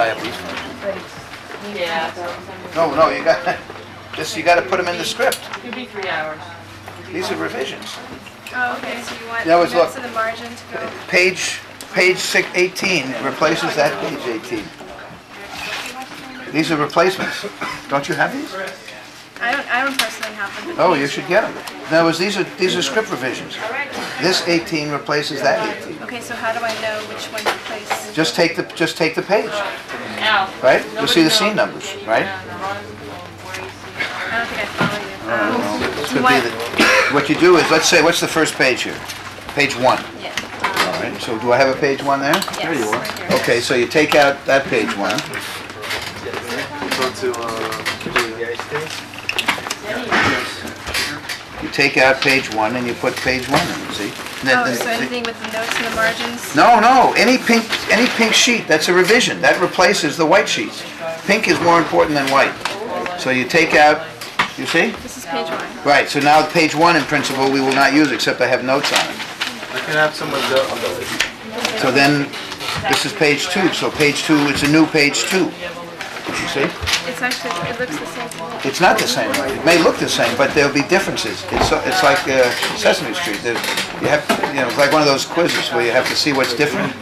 tie up these ones. Yeah, No, no, you got, this, you gotta put them in the script. could be three hours. These are revisions. Oh, okay, so you want Yeah, let's notes look. in the margin to go. Page, page six, 18 replaces that page 18. These are replacements. Don't you have these? I don't, I don't personally have them. but Oh, you should get them. In other words, these are, these are script revisions. This 18 replaces that 18. Okay, so how do I know which one to place? Just take the, just take the page, Al. right? You'll see the scene numbers, right? I don't think I follow you. Um, This do you would be the, what you do is, let's say, what's the first page here? Page one. Yeah. All right, so do I have a page one there? There you are. Okay, so you take out that page one. Go to, uh, the ice days? You take out page one and you put page one in, see? And then- Oh, then- so anything with the notes and the margins? No, no, any pink, any pink sheet, that's a revision. That replaces the white sheets. Pink is more important than white. So you take out, you see? This is page one. Right, so now page one in principle, we will not use except I have notes on it. I can have someone go, I'll go. So then, this is page two, so page two, it's a new page two. You see? It's actually, it looks the same. It's not the same. It may look the same, but there'll be differences. It's, so- it's like uh, Sesame Street. There's, you have, you know, it's like one of those quizzes where you have to see what's different.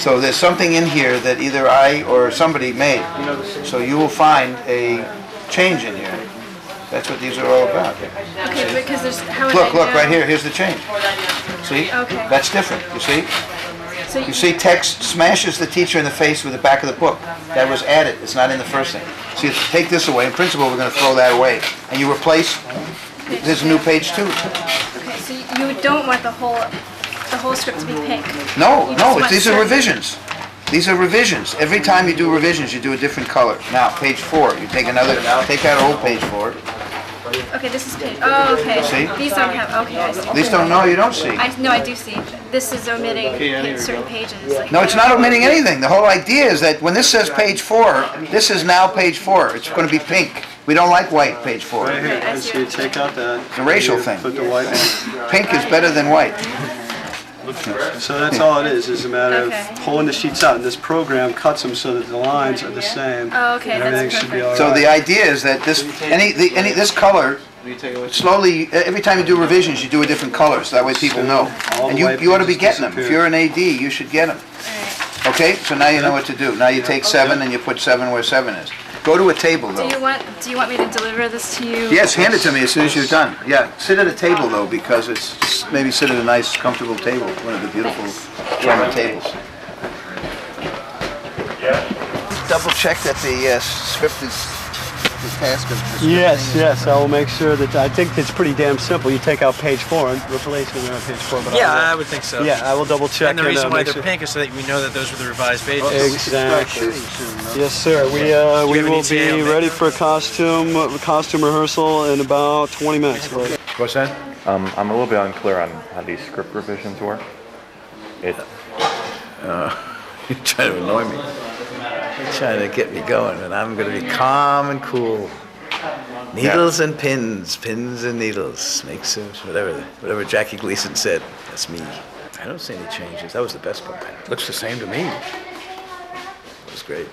So there's something in here that either I or somebody made. So you will find a change in here. That's what these are all about. Okay, because there's, how? Look, look, right here, here's the change. See? Okay. That's different, you see? So You see text smashes the teacher in the face with the back of the book. That was added, it's not in the first thing. So you take this away, in principle, we're gonna throw that away. And you replace, there's a new page two. Okay, so you don't want the whole, the whole script to be pink? No, You no, these are revisions. These are revisions. Every time you do revisions, you do a different color. Now, page four, you take another, take out old page four. Okay, this is page, oh, okay. See? These don't have, okay, I see. These don't, no, you don't see. I, no, I do see. This is omitting pa- certain pages. like- No, it's not omitting anything. The whole idea is that when this says page four, this is now page four. It's gonna be pink. We don't like white, page four. Right here, Okay, I and see so you what take out that. a racial thing. Put the white one. Pink is better than white. So that's all it is, is a matter Okay. of pulling the sheets out, and this program cuts them so that the lines are the same. Oh, okay, and that's Everything should be perfect. all So the idea is that this, any, the, any, this color, slowly, every time you do revisions, you do a different color, so that way people know. And you, you ought to be getting them. If you're an AD, you should get them. Okay, so now you know what to do. Now you take seven and you put seven where seven is. Go to a table Do you want, do you want me to deliver this to you? Yes, hand it to me as soon as you're done. Yeah, sit at a table though, because it's, maybe sit at a nice, comfortable table, one of the beautiful German tables. Double check that the uh, script is, the task of Yes, yes, I will make sure that, I think it's pretty damn simple. You take out page four and replace it on page four, but Yeah, I I would think so. Yeah, I will double check. And the reason uh, why make they're sure- pink is so that we know that those were the revised pages. Exactly. shooting soon, no? Yes, sir. We, uh, we have an will ETA be that? ready for costume, uh, costume rehearsal in about 20 minutes. Right. What's that? Um, I'm a little bit unclear on how these script revisions work. It, You're trying to annoy me. You're trying to get me going, and I'm going to be calm and cool. Needles and pins, pins and needles. Makes sense. Whatever, whatever Jackie Gleason said. That's me. I don't see any changes. That was the best part. Looks the same to me. It was great.